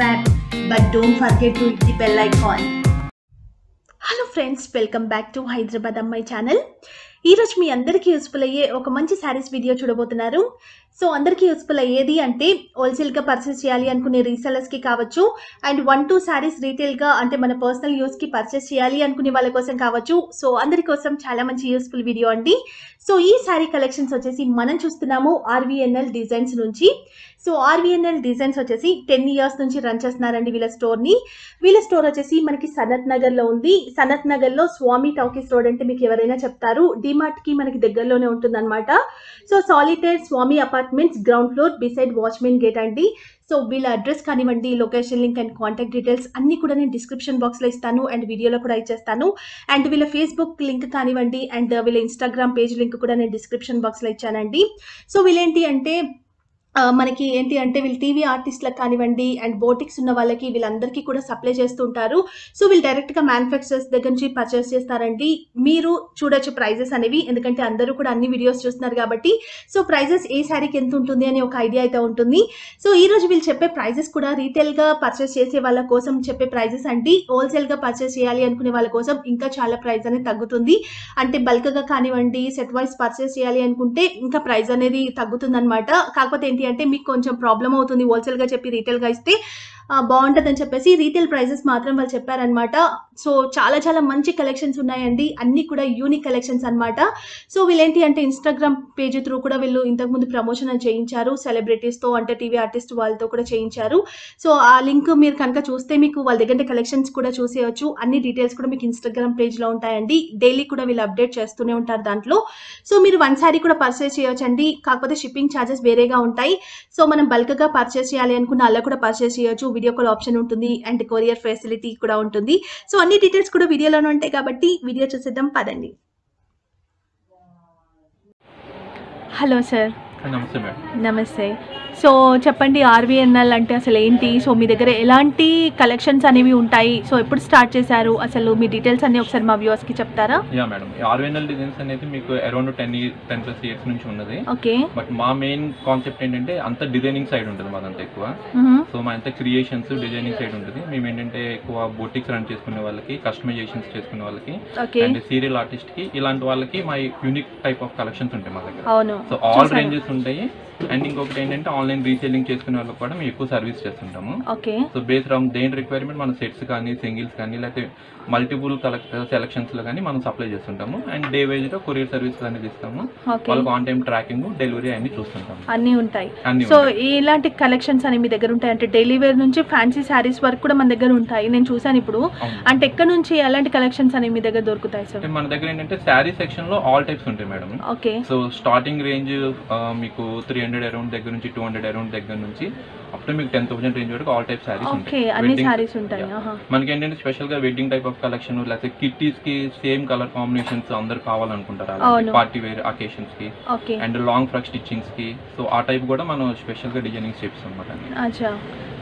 subscribe but don't forget to hit the bell icon. Hello friends welcome back to Hyderabad అమ్మాయి channel ఈరోజు మీ అందరికీ useful అయ్యే ఒక మంచి శారీస్ వీడియో చూడబోతున్నారు. సో అందరికీ యూస్ఫుల్ అయ్యేది అంటే హోల్సేల్గా పర్చేస్ చేయాలి అనుకునే రీసెలర్స్కి కావచ్చు అండ్ వన్ టూ శారీస్ రీటైల్గా అంటే మన పర్సనల్ యూస్కి పర్చేస్ చేయాలి అనుకునే వాళ్ళ కోసం కావచ్చు. సో అందరి కోసం చాలా మంచి యూస్ఫుల్ వీడియో అండి. సో ఈ శారీ కలెక్షన్స్ వచ్చేసి మనం చూస్తున్నాము ఆర్వీఎన్ఎల్ డిజైన్స్ నుంచి. సో ఆర్వీఎన్ఎల్ డిజైన్స్ వచ్చేసి టెన్ ఇయర్స్ నుంచి రన్ చేస్తున్నారండి వీళ్ళ స్టోర్ని వీళ్ళ స్టోర్ వచ్చేసి మనకి సనత్ నగర్లో ఉంది. సనత్ నగర్లో స్వామి టాకీస్ రోడ్ అంటే మీకు ఎవరైనా చెప్తారు. డిమార్ట్కి మనకి దగ్గరలోనే ఉంటుందన్నమాట. So Solitaire Swami apartments ground floor beside watchman gate అండి. సో వీళ్ళ అడ్రస్ కానివ్వండి location link and contact details అన్ని కూడా నేను డిస్క్రిప్షన్ బాక్స్లో ఇస్తాను అండ్ వీడియోలో కూడా ఇచ్చేస్తాను. అండ్ వీళ్ళ ఫేస్బుక్ లింక్ కానివ్వండి అండ్ వీళ్ళ ఇన్స్టాగ్రామ్ పేజ్ లింక్ కూడా నేను డిస్క్రిప్షన్ బాక్స్లో ఇచ్చానండి. సో వీళ్ళేంటి అంటే మనకి ఏంటి అంటే వీళ్ళు టీవీ ఆర్టిస్ట్లకు కానివ్వండి అండ్ బోటిక్స్ ఉన్న వాళ్ళకి వీళ్ళందరికీ కూడా సప్లై చేస్తుంటారు సో వీళ్ళు డైరెక్ట్గా మ్యానుఫ్యాక్చరర్స్ దగ్గర నుంచి పర్చేస్ చేస్తారండి. మీరు చూడొచ్చు ప్రైజెస్ అనేవి. ఎందుకంటే అందరూ కూడా అన్ని వీడియోస్ చూస్తున్నారు కాబట్టి. సో ప్రైజెస్ ఏ శారీకి ఎంత ఉంటుంది అని ఒక ఐడియా అయితే ఉంటుంది. సో ఈ రోజు వీళ్ళు చెప్పే ప్రైజెస్ కూడా రీటైల్గా పర్చేస్ చేసే వాళ్ళ కోసం చెప్పే ప్రైజెస్ అండి. హోల్సేల్గా పర్చేస్ చేయాలి అనుకునే వాళ్ళ కోసం ఇంకా చాలా ప్రైస్ అనేది తగ్గుతుంది. అంటే బల్క్గా కానివ్వండి సెట్ వైస్ పర్చేస్ చేయాలి అనుకుంటే ఇంకా ప్రైస్ అనేది తగ్గుతుందన్నమాట. కాకపోతే ఏంటి అంటే మీకు కొంచెం ప్రాబ్లం అవుతుంది హోల్సేల్గా చెప్పి రీటైల్గా ఇస్తే బాగుంటుందని చెప్పేసి రీటైల్ ప్రైజెస్ మాత్రం వాళ్ళు చెప్పారనమాట సో చాలా చాలా మంచి కలెక్షన్స్ ఉన్నాయండి. అన్నీ కూడా యూనిక్ కలెక్షన్స్ అనమాట సో వీళ్ళేంటి అంటే ఇన్స్టాగ్రామ్ పేజ్ త్రూ కూడా వీళ్ళు ఇంతకుముందు ప్రమోషన్ చేయించారు. సెలబ్రిటీస్తో అంటే టీవీ ఆర్టిస్ట్ వాళ్ళతో కూడా చేయించారు. సో ఆ లింక్ మీరు కనుక చూస్తే మీకు వాళ్ళ దగ్గర కలెక్షన్స్ కూడా చూసేయచ్చు. అన్ని డీటెయిల్స్ కూడా మీకు ఇన్స్టాగ్రామ్ పేజ్లో ఉంటాయండి. డైలీ కూడా వీళ్ళు అప్డేట్ చేస్తూనే ఉంటారు దాంట్లో. సో మీరు వన్ శారీ కూడా పర్చేస్ చేయొచ్చండి. కాకపోతే షిప్పింగ్ ఛార్జెస్ వేరేగా ఉంటాయి. సో మనం బల్క్గా పర్చేస్ చేయాలి అనుకున్న అలా కూడా పర్చేస్ చేయొచ్చు. వీడియో కాల్ ఆప్షన్ ఉంటుంది అండ్ కొరియర్ ఫెసిలిటీ కూడా ఉంటుంది. సో అన్ని డీటెయిల్స్ కూడా వీడియోలోనే ఉంటాయి కాబట్టి వీడియో చూసేద్దాం పదండి. హలో సార్ నమస్తే మేడం నమస్తే. సో చెప్పండి ఆర్వీఎన్ఎల్ అంటే అసలు ఏంటి? సో మీ దగ్గర ఎలాంటి కలెక్షన్స్ అనేవి ఉంటాయి? సో ఎప్పుడు స్టార్ట్ చేశారు? అసలు మీ డీటెయిల్స్ అన్ని ఒకసారి మా వ్యూవర్స్కి చెప్తారా? Yeah madam. ఆర్వెనల్ డిజైన్స్ అనేది మీకు around ten ten plus years నుంచి ఉన్నది. ఓకే. బట్ మా మెయిన్ కాన్సెప్ట్ ఏంటంటే అంత డిజైనింగ్ సైడ్ ఉంటుంది మాదంతా ఎక్కువ. సో మా అంతా క్రియేషన్స్ డిజైనింగ్ సైడ్ ఉంటుంది. మేము ఏంటంటే ఎక్కువ బొటిక్స్ రన్ చేసుకునే వాళ్ళకి కస్టమైజేషన్స్ చేసుకునే వాళ్ళకి అండ్ సీరియల్ ఆర్టిస్ట్కి ఇలాంటి వాళ్ళకి మా యూనిక్ టైప్ ఆఫ్ కలెక్షన్స్ ఉంటాయి మా దగ్గర. So all. రేంజెస్ ఉంటాయి. అండ్ ఇంకొకటి ఏంటంటే ఆన్లైన్ రీసేలింగ్ చేసుకునే వాళ్ళకి కూడా మేము ఎక్కువ సర్వీస్ చేస్తుంటాము. ఓకే. సో బేస్డ్ ఆన్ దేని రిక్వైర్మెంట్ మన సెట్స్ కానీ సింగిల్స్ కానీ లేకపోతే మల్టిపుల్ సెలక్షన్స్లో కానీ మనం సప్లై చేస్తుంటాము. అండ్ డే వైజ్గా కొరియర్ సర్వీస్ అనేది ఇస్తాము. వాళ్ళకి ఆన్ టైం ట్రాకింగ్ డెలివరీ అన్ని చూస్తుంటాము. అన్నీ ఉంటాయి. సో. ఇలాంటి కలెక్షన్స్ అనేవి మీ దగ్గర ఉంటాయి. అంటే డైలీ వేర్ నుంచి ఫ్యాన్సీ శారీస్ వరకు కూడా మన దగ్గర ఉంటాయి. నేను చూసాను ఇప్పుడు. అంటే ఎక్కడ నుంచి ఎలాంటి కలెక్షన్స్ అనేవి మీ దగ్గర దొరుకుతాయి సార్ మన దగ్గర ఏంటంటే శారీ సెక్షన్లో ఆల్ టైప్స్ ఉంటాయి madam okay. So starting range మీకు త్రీ హండ్రెడ్ అరౌండ్ దగ్గర నుంచి టూ హండ్రెడ్ అరౌండ్ దగ్గర నుంచి అప్ టు మీకు టెన్ థౌసండ్ రేంజ్ వరకు ఆల్ టైప్ ఓకే ఉంటాయి. అన్ని. మనకి ఏంటంటే స్పెషల్గా వెడ్డింగ్ టైప్ ఆఫ్ కలెక్షన్ లేకపోతే కిట్టీస్కి సేమ్ కలర్ కాంబినేషన్స్ అందరు కావాలనుకుంటారు. పార్టీ వేర్ అకేషన్స్కి. అండ్ లాంగ్ ఫ్రాక్ స్టిచ్చింగ్స్కి. సో ఆ టైప్ కూడా మనం స్పెషల్గా డిజైనింగ్ చేపిస్తాం అనమాట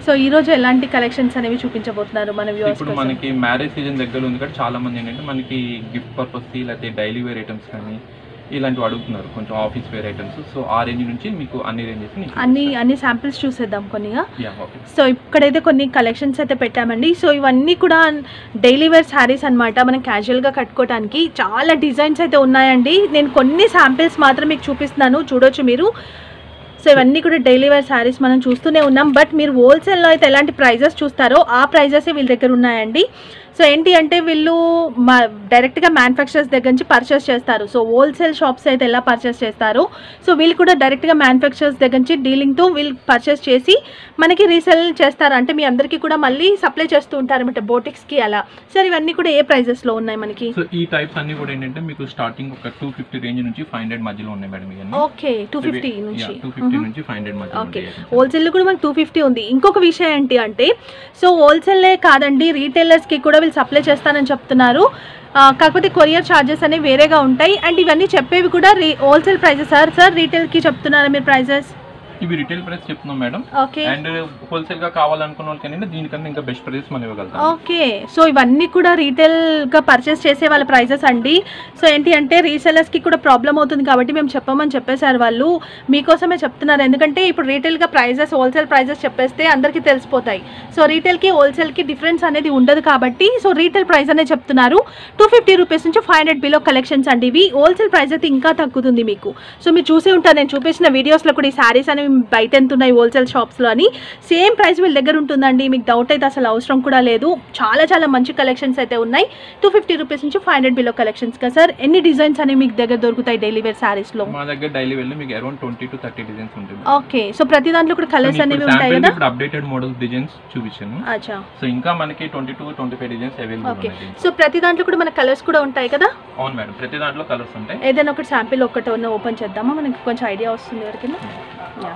సో ఈ రోజు ఎలాంటి కలెక్షన్స్ అనేవి చూపించబోతున్నారు మన ఇప్పుడు మనకి మ్యారేజ్ సీజన్ దగ్గర ఉంది కాబట్టి చాలా మంది ఏంటంటే మనకి గిఫ్ట్ పర్పస్కి లేకపోతే డైలీ వేర్ ఐటమ్స్ కానీ ఇలాంటివి అడుగుతున్నారు. కొంచెం ఆఫీస్ వేర్ ఐటమ్స్. సో ఆ రేంజ్ నుంచి మీకు అన్ని రేంజెస్ అన్ని అన్ని శాంపిల్స్ చూసేద్దాం కొన్నిగా. సో ఇక్కడైతే కొన్ని కలెక్షన్స్ అయితే పెట్టామండి. సో ఇవన్నీ కూడా డైలీ వేర్ శారీస్ అనమాట మనం క్యాజువల్గా కట్టుకోవడానికి చాలా డిజైన్స్ అయితే ఉన్నాయండి. నేను కొన్ని శాంపిల్స్ మాత్రం మీకు చూపిస్తున్నాను. చూడొచ్చు మీరు. సో ఇవన్నీ కూడా డైలీ వేర్ శారీస్ మనం చూస్తూనే ఉన్నాం. బట్ మీరు హోల్సేల్లో అయితే ఎలాంటి ప్రైజెస్ చూస్తారో ఆ ప్రైజెస్ వీళ్ళ దగ్గర ఉన్నాయండి. సో ఏంటి అంటే వీళ్ళు మా డైరెక్ట్గా మ్యానుఫ్యాక్చరర్స్ దగ్గర నుంచి పర్చేస్ చేస్తారు. సో హోల్సేల్ షాప్స్ అయితే ఎలా పర్చేస్ చేస్తారో? సో వీళ్ళు కూడా డైరెక్ట్గా మ్యానుఫ్యాక్చరర్స్ దగ్గర నుంచి డీలింగ్తో వీళ్ళు పర్చేస్ చేసి మనకి రీసేల్ చేస్తారు. అంటే మీ అందరికీ కూడా మళ్ళీ సప్లై చేస్తూ ఉంటారు అనమాట బోటిక్స్కి అలా. సార్ ఇవన్నీ కూడా ఏ ప్రైజెస్లో ఉన్నాయి మనకి? సో ఈ టైప్స్ అన్ని కూడా ఏంటంటే మీకు స్టార్టింగ్ ఒక టూ ఫిఫ్టీ రేంజ్ నుంచి ఫైవ్ హండ్రెడ్ మధ్యలో ఉన్నాయి మేడం ఇవన్నీ. ఓకే టూ ఫిఫ్టీ నుంచి. టూ ఫిఫ్టీ నుంచి ఫైవ్ హండ్రెడ్ మధ్యలో ఓకే. హోల్సేల్ కూడా మనకు టూ ఫిఫ్టీ ఉంది. ఇంకొక విషయం ఏంటి అంటే సో హోల్సేల్లే కాదండి రీటైలర్స్కి కూడా వీళ్ళు సప్లై చేస్తానని చెప్తున్నారు. కాకపోతే కొరియర్ ఛార్జెస్ అనేవి వేరేగా ఉంటాయి. అండ్ ఇవన్నీ చెప్పేవి కూడా re wholesale prices sir sir రీటైల్కి చెప్తున్నారా మీరు ప్రైజెస్ ఇవి రిటైల్ ప్రైస్ చెప్తున్నాం మేడం. అండ్ హోల్సేల్గా కావాలనుకున్న వాళ్ళకి దీనికన్నా ఇంకా బెస్ట్ ప్రైస్ మనం ఇవ్వగలుగుతాం. ఓకే సో ఇవన్నీ కూడా రీటైల్గా పర్చేస్ చేసే వాళ్ళ ప్రైజెస్ అండి. సో ఏంటి అంటే రీసెలర్స్కి కూడా ప్రాబ్లం అవుతుంది కాబట్టి మేము చెప్పమని చెప్పేశారు వాళ్ళు. మీకోసమే చెప్తున్నారు. ఎందుకంటే ఇప్పుడు రీటైల్గా ప్రైజెస్ హోల్సేల్ ప్రైజెస్ చెప్పేస్తే అందరికీ తెలిసిపోతాయి. సో రీటైల్కి హోల్సేల్కి డిఫరెన్స్ అనేది ఉండదు కాబట్టి సో రీటైల్ ప్రైస్ అనేది చెప్తున్నారు. టూ ఫిఫ్టీ రూపీస్ నుంచి ఫైవ్ హండ్రెడ్ బిలో కలెక్షన్స్ అండి ఇవి. హోల్సేల్ ప్రైస్ అయితే ఇంకా తగ్గుతుంది మీకు. సో మీరు చూసే ఉంటారు. నేను చూపించిన వీడియోస్లో కూడా ఈ శారీస్ అనేవి బయట ఎంత ఉన్నాయి హోల్సేల్ షాప్స్లో అని సేమ్ ప్రైస్ వీళ్ళ దగ్గర ఉంటుందండి. మీకు డౌట్ అయితే అసలు అవసరం కూడా లేదు. చాలా చాలా మంచి కలెక్షన్స్ అయితే ఉన్నాయి. టూ ఫిఫ్టీ రూపీస్ నుంచి ఫైవ్ హండ్రెడ్ బిలో కలెక్షన్స్ కదా సార్? ఎన్ని డిజైన్స్ అనేవి మీకు దగ్గర దొరుకుతాయి డైలీ వేర్ శారీస్లో మా దగ్గర డైలీ వెళ్ళి మీకు around twenty to thirty designs ఉంటుంది. ఓకే సో ప్రతి దాంట్లో కూడా కలర్స్ అనేవి ఉంటాయి కదా? ఇప్పుడు అప్డేటెడ్ మోడల్స్ డిజైన్స్ చూపించాను. అచ్చా. సో ఇంకా మనకి twenty to twenty five designs available okay so ప్రతి దాంట్లో కూడా మన కలర్స్ కూడా ఉంటాయి కదా? అవును మేడం. ప్రతి దాంట్లో కలర్స్ ఉంటాయి. ఏదైనా ఒకటి శాంపిల్ ఒకటి ఓపెన్ చేద్దామా? మనకి కొంచెం ఐడియా వస్తుంది ఎవరికైనా. యా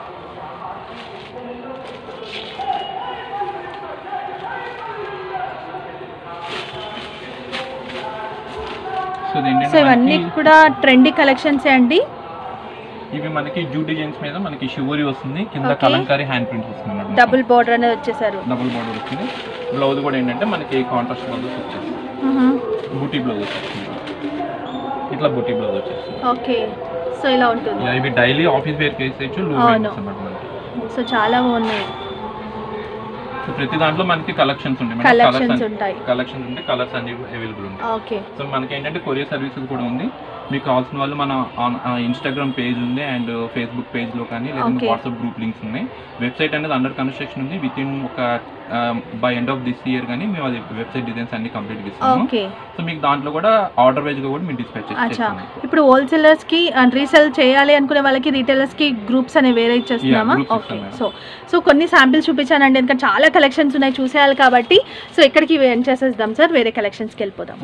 సో ఇవన్నీ కూడా ట్రెండీ కలెక్షన్సే అండి? ఇవి మనకి జూ డిజైన్స్ మీద మనకి షివరీ వస్తుంది. కింద. కలంకారీ హ్యాండ్ ప్రింట్స్ వస్తుంది డబుల్ బార్డర్ అనేది వచ్చేసారు. డబుల్ బార్డర్ వస్తుంది. బ్లౌజ్ కూడా ఏంటంటే మనకి కాంట్రాస్ట్ బ్లౌజ్ వచ్చేస్తుంది. బూటీ బ్లౌజ్ వచ్చేస్తుంది. ఇట్లా బూటీ బ్లౌజ్ వచ్చేస్తుంది. ఓకే సో ఇలా ఉంటుంది. ఇవి డైలీ ఆఫీస్ వేర్ కేసేయచ్చు అవును. సో చాలా బాగున్నాయి. ప్రతి దాంట్లో మనకి కలెక్షన్స్ ఉంటాయి. కలెక్షన్స్ ఉంటాయి. కలెక్షన్స్ ఉంటాయి కలర్స్ అన్ని అవైలబుల్ ఉంటాయి. ఓకే సో మనకి ఏంటంటే కొరియర్ సర్వీసెస్ కూడా ఉంది. మీకు కావాల్సిన వాళ్ళు మన ఇన్స్టాగ్రామ్ పేజ్ ఉంది అండ్ ఫేస్బుక్ పేజ్లో కానీ లేదంటే Okay. వాట్సాప్ గ్రూప్ లింక్స్ ఉన్నాయి. వెబ్సైట్ అనేది అండర్ కన్స్ట్రక్షన్ ఉంది. విత్ ఇన్ ఒక by end of this year కానీ మేము అది వెబ్సైట్ డిజైన్స్ అన్ని కంప్లీట్ ఇస్తాము ఓకే సో మీకు దాంట్లో కూడా ఆర్డర్ వైజ్గా కూడా మేము డిస్పాచ్ చేస్తాము. ఇప్పుడు హోల్సేలర్స్కి రీసెల్ చేయాలి అనుకునే వాళ్ళకి రీటైలర్స్కి గ్రూప్స్ అనేవి వేరే ఇచ్చేస్తున్నామా? ఓకే సో సో కొన్ని శాంపిల్స్ చూపించానండి. ఎందుకంటే చాలా కలెక్షన్స్ ఉన్నాయి చూసేయాలి కాబట్టి. సో ఇక్కడికి ఎండ్ చేసేద్దాం సార్ వేరే కలెక్షన్స్కి వెళ్ళిపోదాం.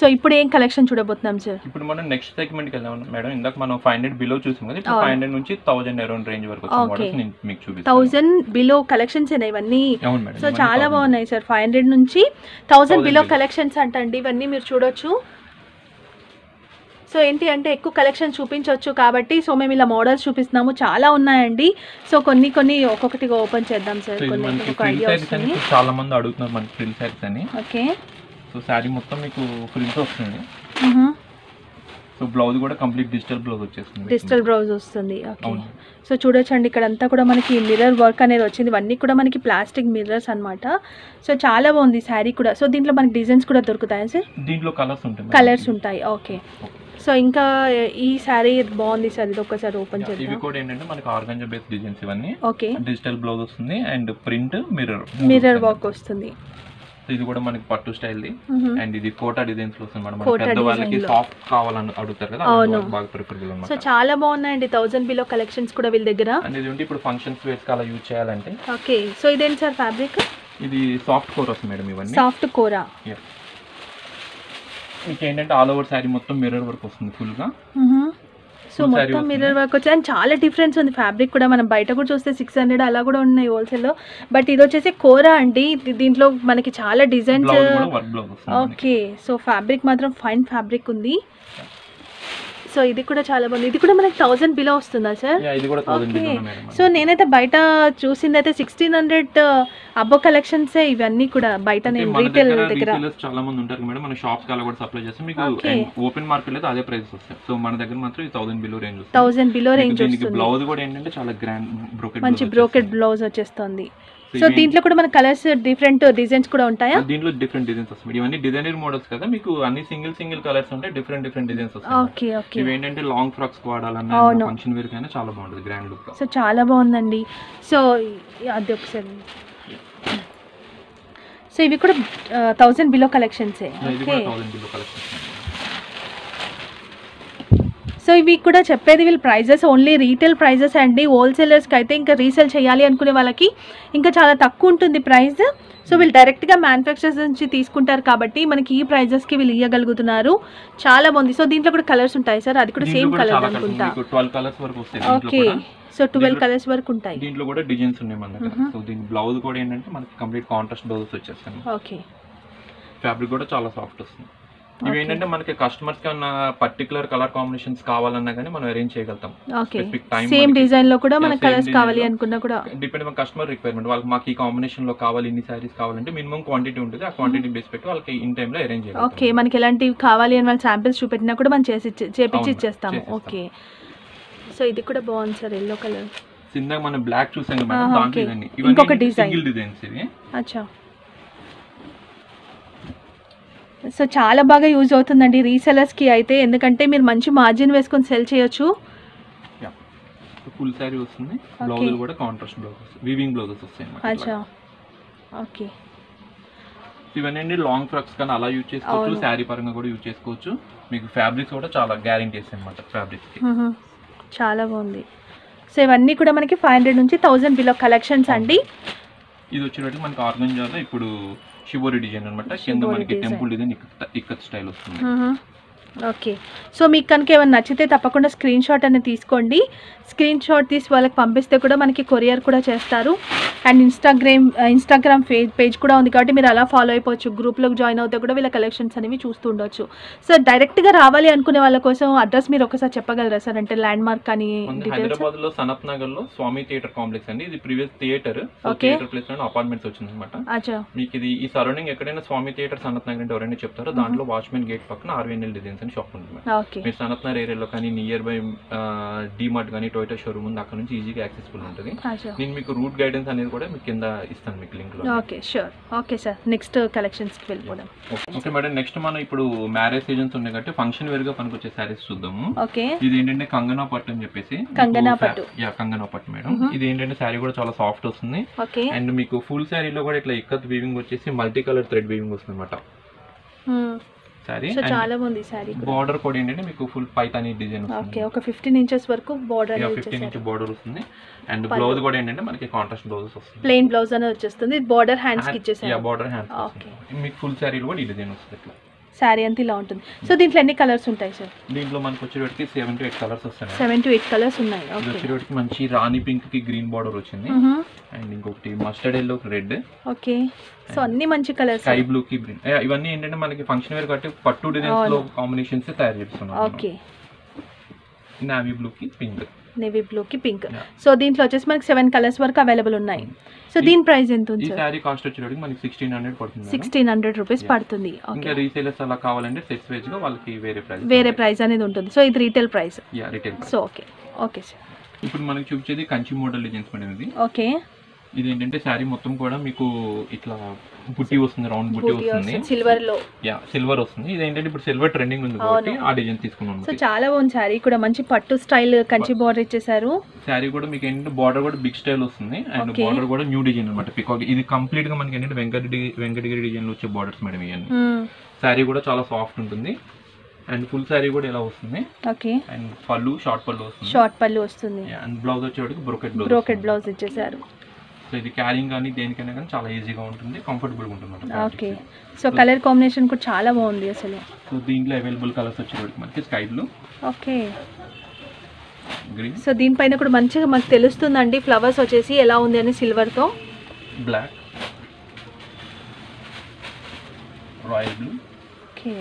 సో ఇప్పుడు ఏం కలెక్షన్ చూడబోతున్నాం సార్? ఇప్పుడు మనం నెక్స్ట్ సెగ్మెంట్కి వెళ్ళాం మేడం ఇందాక మనం ఫైవ్ హండ్రెడ్ బిలో చూసాం కదా. ఫైవ్ హండ్రెడ్ నుంచి థౌసండ్ అరౌండ్ రేంజ్ వరకు మీకు చూపిస్తాను. థౌజండ్ బిలో కలెక్షన్స్ ఇవన్నీ? అవును మేడం సో ఇవన్నీ చాలా 1000. బాగున్నాయి సార్. ఫైవ్ హండ్రెడ్ నుంచి 1000 బిలో. కలెక్షన్స్ అంటండి ఇవన్నీ మీరు చూడొచ్చు. సో ఏంటి అంటే ఎక్కువ కలెక్షన్ చూపించవచ్చు కాబట్టి సో మేము ఇలా మోడల్స్ చూపిస్తున్నాము. చాలా ఉన్నాయండి. సో కొన్ని కొన్ని ఒక్కొక్కటిగా ఓపెన్ చేద్దాం సార్. కొన్ని చాలా మంది అడుగుతున్నారు ఓకే సో శారీ మొత్తం మీకు ఫ్రిల్స్ వస్తుంది. సో బ్లౌజ్ కూడా కంప్లీట్ డిజిటల్ బ్లౌజ్ వచ్చేస్తుంది డిజిటల్ బ్రౌజ్ వస్తుంది. సో చూడొచ్చండి ఇక్కడ అంతా కూడా మనకి మిర్రర్ వర్క్ అనేది వచ్చింది. ఇవన్నీ కూడా మనకి ప్లాస్టిక్ మిర్రర్స్ అన్నమాట. సో చాలా బాగుంది శారీ కూడా. సో దీంట్లో మనకి డిజైన్స్ కూడా దొరుకుతాయా సార్? దీంట్లో కలర్స్ ఉంటాయి కలర్స్ ఉంటాయి ఓకే. సో ఇంకా ఈ శారీ బాగుంది సార్ ఇది ఒక్కసారి ఓపెన్ ఇవి చేద్దాం. కూడా ఏంటంటే మనకి ఆర్గంజా బేస్ డిజైన్స్ ఇవన్నీ. ఓకే. డిజిటల్ బ్లౌజ్ వస్తుంది and print mirror mirror work వస్తుంది. ఇది కూడా మనకి పట్టు స్టైల్. అండ్ ఇది కోటా డిజైన్స్లో వస్తుంది మేడం పెద్ద వాళ్ళకి. సాఫ్ట్ కావాలని అడుగుతారు కదా బాగా ప్రిఫరబుల్ సో చాలా బాగున్నాయండి. థౌజండ్ బిలో కలెక్షన్స్ కూడా వీళ్ళ దగ్గర. అండ్ ఇది ఉంటే ఇప్పుడు ఫంక్షన్స్ వేస్ అలా యూజ్ చేయాలంటే. ఓకే. సో ఇదేంటి సార్ ఫ్యాబ్రిక్ ఇది సాఫ్ట్ కోర్ వస్తుంది మేడం ఇవన్నీ. సాఫ్ట్ కోరా. మీకు ఏంటంటే ఆల్ ఓవర్ శారీ మొత్తం మిర్రర్ వర్క్ వస్తుంది ఫుల్గా. సో మొత్తం. మిర్రర్ వర్క్ వచ్చి అండ్ చాలా డిఫరెన్స్ ఉంది ఫ్యాబ్రిక్ కూడా. మనం బయట కూడా చూస్తే సిక్స్ హండ్రెడ్ అలా కూడా ఉన్నాయి హోల్సేల్లో బట్ ఇది వచ్చేసి కోరా అండి. దీంట్లో మనకి చాలా డిజైన్స్. ఓకే సో ఫ్యాబ్రిక్ మాత్రం ఫైన్ ఫ్యాబ్రిక్ ఉంది. సో ఇది కూడా చాలా బాగుంది. ఇది కూడా మనకి థౌజండ్ బిలో వస్తుందా సార్ థౌసండ్ ఓకే సో నేనైతే బయట చూసింది అయితే సిక్స్టీన్ హండ్రెడ్ అబ్బో కలెక్షన్సే ఇవన్నీ కూడా బయట నేను రీటైల్ దగ్గర చాలా మంది ఉంటారు మేడం. మన షాప్స్ అలా కూడా సప్లై చేస్తాం. మీకు. ఓపెన్ మార్కెట్ అయితే అదే ప్రైస్ వస్తాయి. సో మన దగ్గర మాత్రం thousand below range thousand below range వస్తుంది. బ్లౌజ్ కూడా ఏంటంటే చాలా గ్రాండ్ బ్రోకెట్ మంచి బ్రోకెడ్ బ్లౌజ్ వచ్చేస్తుంది. సో దీంట్లో కూడా మన కలర్స్ డిఫరెంట్ డిజైన్స్ కూడా ఉంటాయా? దీంట్లో డిఫరెంట్ డిజైన్స్ వస్తాయి. ఇవన్నీ డిజైనర్ మోడల్స్ కదా మీకు అన్ని సింగిల్ సింగిల్ కలర్స్ ఉంటాయి డిఫరెంట్ డిఫరెంట్ డిజైన్స్ వస్తాయి ఓకే ఓకే ఇవి ఏంటంటే లాంగ్ ఫ్రాక్స్ వాడాలన్నా. ఫంక్షన్ వేర్ కైనా చాలా బాగుంటుంది గ్రాండ్ లుక్ సో చాలా బాగుందండి. సో అది ఒకసారి. సో ఇవి కూడా థౌజండ్ బిలో కలెక్షన్సే ఓకే కూడా థౌసండ్ బిలో కలెక్షన్ సో ఇవి కూడా చెప్పేది వీళ్ళు ప్రైజెస్ ఓన్లీ రీటైల్ ప్రైజెస్ అండి. హోల్సేలర్స్కి అయితే ఇంకా రీసేల్ చేయాలి అనుకునే వాళ్ళకి ఇంకా చాలా తక్కువ ఉంటుంది ప్రైస్. సో వీళ్ళు డైరెక్ట్గా మ్యానుఫ్యాక్చర్స్ నుంచి తీసుకుంటారు కాబట్టి మనకి ఈ ప్రైజెస్కి వీళ్ళు ఇవ్వగలుగుతున్నారు చాలా బాగుంది. సో దీంట్లో కూడా కలర్స్ ఉంటాయి సార్. అది కూడా సేమ్ కలర్ అనుకుంటా. ఓకే. సో ట్వెల్వ్ కలర్స్ వరకు ఉంటాయి. దీంట్లో కూడా డిజైన్స్ ఉన్నాయి మన దగ్గర. సో దీని బ్లౌజ్ కూడా ఏంటంటే మనకి కంప్లీట్ కాంట్రాస్ట్ బ్లౌజెస్ వచ్చేస్తాయి ఓకే ఫ్యాబ్రిక్ కూడా చాలా సాఫ్ట్ వస్తుంది. ఇవి ఏంటంటే మనకి కస్టమర్స్కి ఉన్న పర్టికులర్ కలర్ కాంబినేషన్స్ కావాలన్నా కానీ మనం అరేంజ్ చేయగలుగుతాం. సేమ్ డిజైన్లో కూడా same కలర్స్ కావాలి. అనుకున్నా కూడా. డిపెండ్ మన కస్టమర్ రిక్వైర్మెంట్ వాళ్ళకి మాకు ఈ కాంబినేషన్లో కావాలి ఇన్ని సారీస్ కావాలంటే మినిమం క్వాంటిటీ ఉంటుంది. ఆ క్వాంటిటీ బేస్ పెట్టి వాళ్ళకి ఇన్ టైమ్లో అరేంజ్ చేయాలి ఓకే మనకి ఎలాంటివి కావాలి అని వాళ్ళు శాంపిల్స్ చూపెట్టినా కూడా మనం చేసి చేపించి ఇచ్చేస్తాము. చేసిస్తాం. ఓకే సో ఇది కూడా బాగుంది సార్ ఎల్లో కలర్ కింద మనం బ్లాక్ చూసాం కదా మేడం దాంట్లో. ఇవన్నీ. సింగిల్ డిజైన్స్ ఇవి. అచ్చా. సో చాలా బాగా యూజ్ అవుతుందండి రీసెలర్స్కి అయితే. ఎందుకంటే మీరు మంచి మార్జిన్ వేసుకొని సెల్ చేయొచ్చు. ఫుల్ సారీ వస్తుంది. బ్లౌజులు కూడా కాంట్రాస్ట్ బ్లౌజెస్ వీవింగ్ బ్లౌజెస్ వస్తాయి అన్నమాట అచ్చా. ఓకే ఇవన్నీ లాంగ్ ఫ్రాక్స్ కానీ అలా యూజ్ చేసుకోవచ్చు. శారీ పరంగా కూడా యూజ్ చేసుకోవచ్చు. మీకు ఫ్యాబ్రిక్స్ కూడా చాలా గ్యారంటీస్ అనమాట ఫ్యాబ్రిక్స్. చాలా బాగుంది. సో ఇవన్నీ కూడా మనకి ఫైవ్ హండ్రెడ్ నుంచి థౌజండ్ బిలో కలెక్షన్స్ అండి. ఇది వచ్చేటట్టు మనకి ఆర్గంజాలో ఇప్పుడు షిబోరి డిజైన్ అనమాట కింద మనకి. టెంపుల్ డిజైన్ ఇక్కత్ స్టైల్ వస్తుంది. ఓకే సో మీకు కనుక ఏమైనా నచ్చితే తప్పకుండా స్క్రీన్ షాట్ అనేది తీసుకోండి. స్క్రీన్ షాట్ తీసి వాళ్ళకి పంపిస్తే కూడా మనకి కొరియర్ కూడా చేస్తారు. And Instagram Instagram page page కూడా ఉంది కాబట్టి మీరు అలా ఫాలో అయిపోవచ్చు. గ్రూప్లోకి జాయిన్ అవుతే కూడా వీళ్ళ కలెక్షన్స్ అనేవి చూస్తూ ఉండొచ్చు. సో డైరెక్ట్గా రావాలి అనుకునే వాళ్ళ కోసం అడ్రస్ మీరు ఒకసారి చెప్పగలరా సార్ అంటే ల్యాండ్ మార్క్ కానీ డీటెయిల్స్ హైదరాబాద్లో సనత్ నగర్లో స్వామి థియేటర్ కాంప్లెక్స్ అండి. ఇది ప్రీవియస్ థియేటర్. ప్లేస్లో అపార్ట్మెంట్స్ వచ్చింది అనమాట మీకు ఇది ఈ సరౌండింగ్ ఎక్కడైనా స్వామి థియేటర్ సనత్ నగర్ అంటే ఎవరైనా చెప్తారో దాంట్లో వాచ్మెన్ గేట్ పక్కన ఆర్వీఎన్ఎల్ డిజైన్స్ అని షాప్ ఉంటుంది మేడం. మీరు సనత్ నగర్ ఏరియాలో కానీ నియర్ బై డిమార్ట్ కానీ టొయోటా షోరూమ్ ఉంది. అక్కడ నుంచి ఈజీగా యాక్సెసిబుల్ ఉంటుంది. నేను మీకు రూట్ గైడెన్స్ అనేది కూడా మీకు కింద ఇస్తాను మీకు లింక్లో okay sure okay sir next కలెక్షన్స్కి వెళ్ళిపోదాం. ఓకే మేడం నెక్స్ట్ మనం ఇప్పుడు మ్యారేజ్ సీజన్స్ ఉన్నాయి కాబట్టి ఫంక్షన్ వేర్గా పనికొచ్చే శారీస్ చూద్దాము. ఓకే. ఇది ఏంటంటే కంగనా పట్టు అని చెప్పేసి కంగనా పట్టు. యా కంగనా పట్టు మేడం. ఇది ఏంటంటే శారీ కూడా చాలా సాఫ్ట్ వస్తుంది. ఓకే. అండ్ మీకు ఫుల్ శారీలో కూడా ఇట్లా ఇక్కత్ వీవింగ్ వచ్చేసి మల్టీ కలర్ థ్రెడ్ వీవింగ్ వస్తుంది అనమాట చాలా బాగుంది శారీ బార్డర్ కూడా ఏంటంటే మీకు ఫుల్ పైతానీ డిజైన్ ఓకే ఒక ఫిఫ్టీన్ ఇంచెస్ వరకు బార్డర్ ఫిఫ్టీన్ ఇంచ్ బార్డర్ వస్తుంది. అండ్. బ్లౌజ్ కూడా ఏంటంటే మనకి కాంట్రాస్ట్ బ్లౌజెస్ వస్తుంది. ప్లెయిన్ బ్లౌజ్ అనేది వచ్చేస్తుంది. బార్డర్ హ్యాండ్స్కి ఇచ్చేసారు. Border hand Okay. మీకు ఫుల్ శారీలో కూడా ఈ డిజైన్ వస్తుంది శారీ అంతా ఇలా ఉంటుంది. సో దీంట్లో ఎన్ని కలర్స్ ఉంటాయి సార్? దీంట్లో మనకి వచ్చేటికి సెవెన్ టు ఎయిట్ కలర్స్ వస్తాయి సెవెన్ టు ఎయిట్ కలర్స్ ఉన్నాయి. వచ్చేటికి మంచి రాణి పింక్కి గ్రీన్ బార్డర్ వచ్చింది. అండ్ ఇంకొకటి mustard yellow red okay so అన్ని మంచి కలర్స్ స్కై బ్లూ కి గ్రీన్ ఇవన్నీ ఏంటంటే మనకి ఫంక్షన్ వేర్ కాబట్టి పట్టు డిజైన్స్లో. కాంబినేషన్స్ తయారు చేస్తున్నాం ఓకే నావీ బ్లూ కి పింక్ నేవీ బ్లూ కి పింక్. సో దీంట్లో వచ్చేసి మనకి సెవెన్ కలర్స్ వరకు అవైలబుల్ ఉన్నాయి. సో దీని ప్రైస్ ఎంత ఉంది సార్? కాస్ట్ వచ్చేటికి మనకి సిక్స్టీన్ హండ్రెడ్ పడుతుంది madam. Sixteen hundred rupees Yeah. పడుతుంది. ఇంకా రీసేలర్స్ అలా కావాలంటే సెట్స్ వేజ్గా వాళ్ళకి వేరే ప్రైస్ వేరే ప్రైస్ అనేది ఉంటుంది. సో ఇది retail price yeah retail so okay okay sir ఇప్పుడు మనకి చూపించేది కంచి మోడల్ డిజైన్స్ మేడం ఇది. ఓకే ఇది ఏంటంటే శారీ మొత్తం కూడా మీకు ఇట్లా బుట్టి వస్తుంది రౌండ్ బుట్టి వస్తుంది. సిల్వర్లో యా సిల్వర్ వస్తుంది. ఇది ఏంటంటే ఇప్పుడు సిల్వర్ ట్రెండింగ్ ఉంది కాబట్టి. ఆ డిజైన్ తీసుకున్నాం సో చాలా బాగుంది శారీ కూడా మంచి పట్టు స్టైల్ కంచి బార్డర్ ఇచ్చేసారు శారీ కూడా మీకు ఏంటంటే బార్డర్ కూడా బిగ్ స్టైల్ వస్తుంది అండ్. బార్డర్ కూడా న్యూ డిజైన్ అనమాట పికాక్ ఇది కంప్లీట్గా మనకి ఏంటంటే వెంకటగిరి వెంకటగిరి డిజైన్లో వచ్చే బార్డర్స్ మేడం ఇవన్నీ. శారీ కూడా చాలా సాఫ్ట్ ఉంటుంది. అండ్ ఫుల్ శారీ కూడా ఇలా వస్తుంది. ఓకే. అండ్ పళ్ళు షార్ట్ పళ్ళు వస్తుంది. షార్ట్ పళ్ళు వస్తుంది. అండ్ బ్లౌజ్ వచ్చేవాడికి బ్రోకెట్ బ్లౌజ్ బ్రోకెట్ బ్లౌజ్ ఇచ్చేసారు సో ఇది క్యారింగ్ కానీ దేనికైనా కానీ చాలా ఈజీగా ఉంటుంది కంఫర్టబుల్ ఉంటుంది ఓకే. సో కలర్ కాంబినేషన్ కూడా చాలా బాగుంది అసలు. సో దీంట్లో అవైలబుల్ కలర్స్ వచ్చేవాడికి మనకి sky blue okay. Green so దీనిపైన కూడా మంచిగా మనకు తెలుస్తుందండి. ఫ్లవర్స్ వచ్చేసి ఎలా ఉంది అని సిల్వర్తో black royal blue okay.